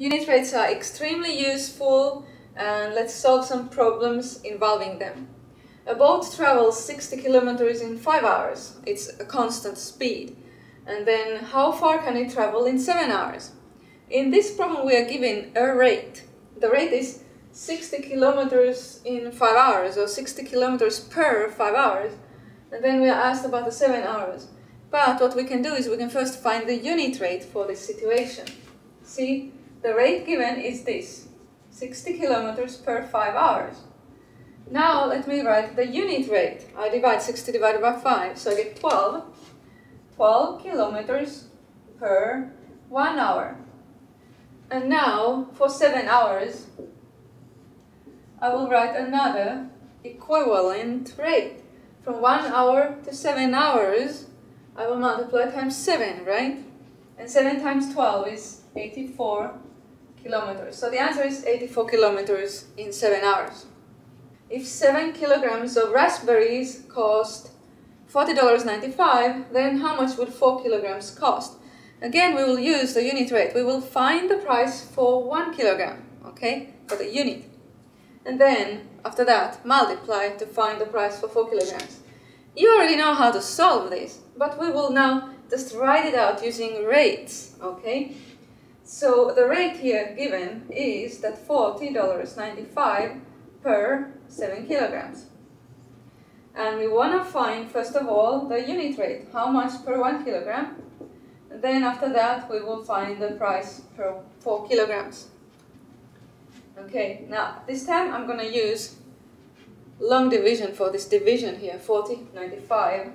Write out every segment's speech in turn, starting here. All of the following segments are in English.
Unit rates are extremely useful and let's solve some problems involving them. A boat travels 60 kilometers in 5 hours. It's a constant speed. And then how far can it travel in 7 hours? In this problem we are given a rate. The rate is 60 kilometers in 5 hours or 60 kilometers per 5 hours. And then we are asked about the 7 hours. But what we can do is we can first find the unit rate for this situation. See, the rate given is this, 60 kilometers per 5 hours. Now let me write the unit rate. I divide 60 divided by 5, so I get 12. 12 kilometers per 1 hour. And now, for 7 hours, I will write another equivalent rate. From 1 hour to 7 hours, I will multiply times 7, right? And 7 times 12 is 84 kilometers. So the answer is 84 kilometers in 7 hours. If 7 kilograms of raspberries cost $40.95, then how much would 4 kilograms cost? Again, we will use the unit rate. We will find the price for 1 kilogram, okay, for the unit. And then, after that, multiply to find the price for 4 kilograms. You already know how to solve this, but we will now just write it out using rates, okay? So the rate here given is that $40.95 per 7 kilograms. And we want to find, first of all, the unit rate, how much per 1 kilogram. And then after that, we will find the price per 4 kilograms. Okay, now this time I'm going to use long division for this division here, 40, 95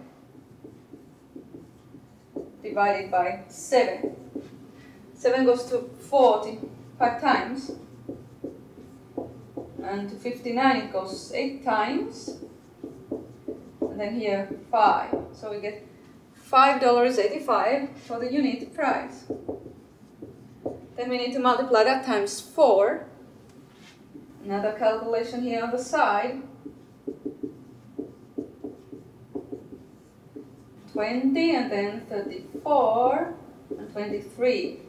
divided by 7. 7 goes to 45 times. And to 59 it goes 8 times. And then here 5. So we get $5.85 for the unit price. Then we need to multiply that times 4. Another calculation here on the side. 20 and then 34 and 23.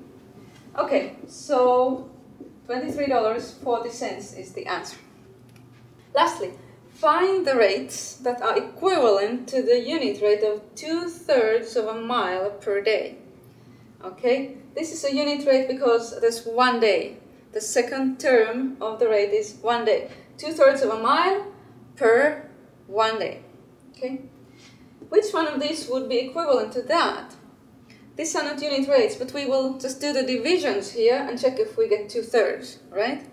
Okay, so $23.40 is the answer. Lastly, find the rates that are equivalent to the unit rate of two-thirds of a mile per day. Okay, this is a unit rate because there's one day. The second term of the rate is one day. Two-thirds of a mile per one day. Okay, which one of these would be equivalent to that? These are not unit rates, but we will just do the divisions here and check if we get two-thirds, right?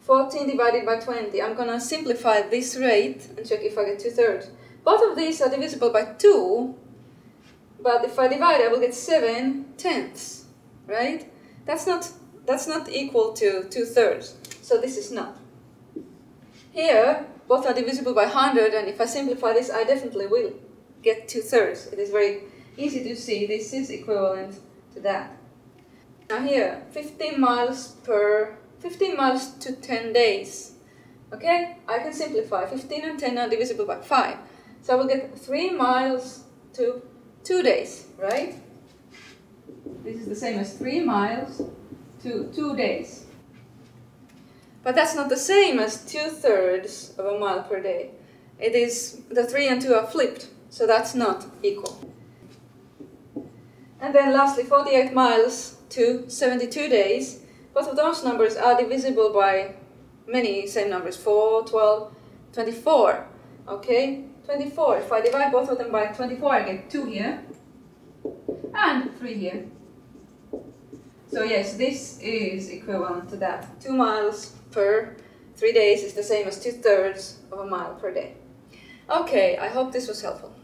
14 divided by 20. I'm going to simplify this rate and check if I get two-thirds. Both of these are divisible by 2, but if I divide, I will get 7 tenths, right? That's not, that's not equal to two-thirds, so this is not. Here, both are divisible by 100, and if I simplify this, I definitely will get two-thirds. It is very easy to see this is equivalent to that. Now here, 15 miles per, 15 miles to 10 days. Okay, I can simplify. 15 and 10 are divisible by 5. So I will get 3 miles to 2 days, right? This is the same as 3 miles to 2 days. But that's not the same as 2 thirds of a mile per day. It is, the 3 and 2 are flipped, so that's not equal. And then lastly, 48 miles to 72 days. Both of those numbers are divisible by many same numbers, 4, 12, 24. Okay, 24. If I divide both of them by 24, I get 2 here and 3 here. So yes, this is equivalent to that. 2 miles per 3 days is the same as 2 thirds of a mile per day. Okay, I hope this was helpful.